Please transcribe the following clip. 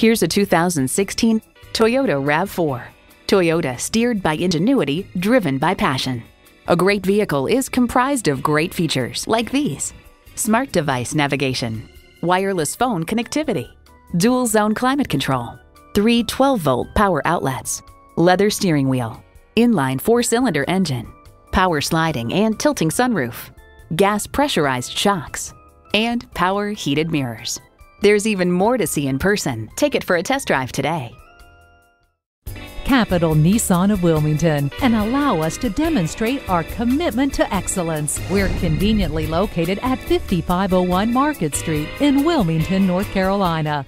Here's a 2016 Toyota RAV4. Toyota steered by ingenuity, driven by passion. A great vehicle is comprised of great features like these smart device navigation, wireless phone connectivity, dual zone climate control, three 12 volt power outlets, leather steering wheel, inline four cylinder engine, power sliding and tilting sunroof, gas pressurized shocks, and power heated mirrors. There's even more to see in person. Take it for a test drive today. Capital Nissan of Wilmington and allow us to demonstrate our commitment to excellence. We're conveniently located at 5501 Market Street in Wilmington, North Carolina.